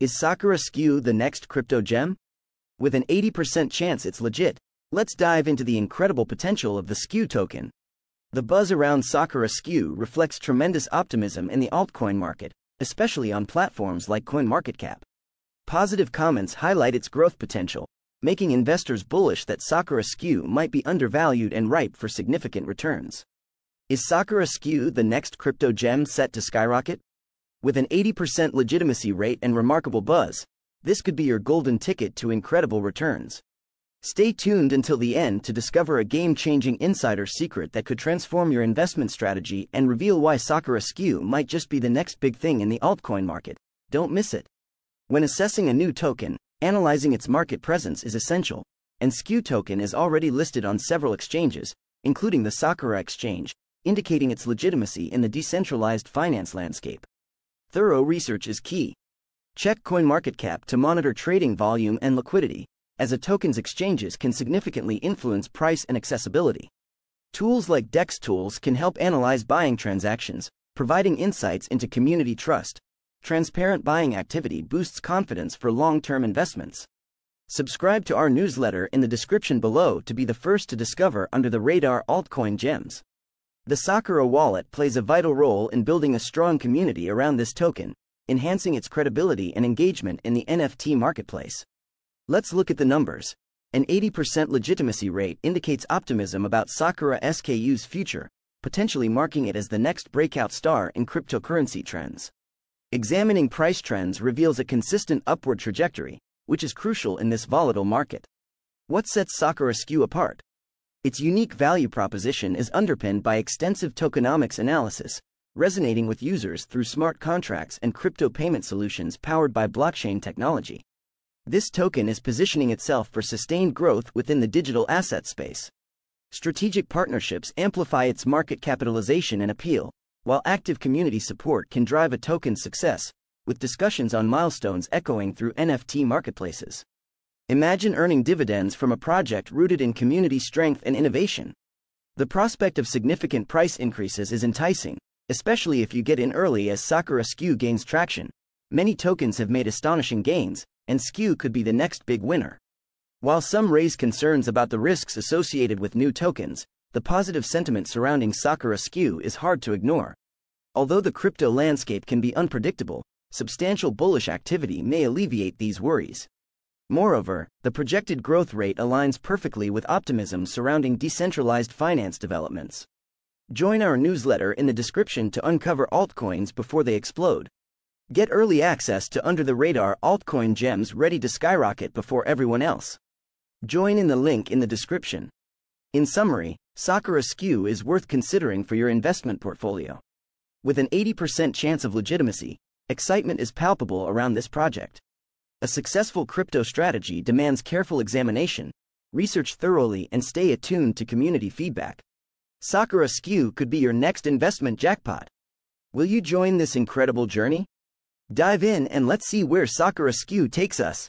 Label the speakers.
Speaker 1: Is Sakura SKU the next crypto gem? With an 80% chance it's legit, let's dive into the incredible potential of the SKU token. The buzz around Sakura SKU reflects tremendous optimism in the altcoin market, especially on platforms like CoinMarketCap. Positive comments highlight its growth potential, making investors bullish that Sakura SKU might be undervalued and ripe for significant returns. Is Sakura SKU the next crypto gem set to skyrocket? With an 80% legitimacy rate and remarkable buzz, this could be your golden ticket to incredible returns. Stay tuned until the end to discover a game-changing insider secret that could transform your investment strategy and reveal why Sakura SKU might just be the next big thing in the altcoin market. Don't miss it. When assessing a new token, analyzing its market presence is essential, and SKU token is already listed on several exchanges, including the Sakura Exchange, indicating its legitimacy in the decentralized finance landscape. Thorough research is key. Check CoinMarketCap to monitor trading volume and liquidity, as a token's exchanges can significantly influence price and accessibility. Tools like DEX tools can help analyze buying transactions, providing insights into community trust. Transparent buying activity boosts confidence for long-term investments. Subscribe to our newsletter in the description below to be the first to discover under the radar altcoin gems. The Sakura wallet plays a vital role in building a strong community around this token, enhancing its credibility and engagement in the NFT marketplace. Let's look at the numbers. An 80% legitimacy rate indicates optimism about Sakura SKU's future, potentially marking it as the next breakout star in cryptocurrency trends. Examining price trends reveals a consistent upward trajectory, which is crucial in this volatile market. What sets Sakura SKU apart? Its unique value proposition is underpinned by extensive tokenomics analysis, resonating with users through smart contracts and crypto payment solutions powered by blockchain technology. This token is positioning itself for sustained growth within the digital asset space. Strategic partnerships amplify its market capitalization and appeal, while active community support can drive a token's success, with discussions on milestones echoing through NFT marketplaces. Imagine earning dividends from a project rooted in community strength and innovation. The prospect of significant price increases is enticing, especially if you get in early as Sakura SKU gains traction. Many tokens have made astonishing gains, and SKU could be the next big winner. While some raise concerns about the risks associated with new tokens, the positive sentiment surrounding Sakura SKU is hard to ignore. Although the crypto landscape can be unpredictable, substantial bullish activity may alleviate these worries. Moreover, the projected growth rate aligns perfectly with optimism surrounding decentralized finance developments. Join our newsletter in the description to uncover altcoins before they explode. Get early access to under the radar altcoin gems ready to skyrocket before everyone else. Join in the link in the description. In summary, Sakura SKU is worth considering for your investment portfolio. With an 80% chance of legitimacy, excitement is palpable around this project. A successful crypto strategy demands careful examination, research thoroughly, and stay attuned to community feedback. Sakura SKU could be your next investment jackpot. Will you join this incredible journey? Dive in and let's see where Sakura SKU takes us.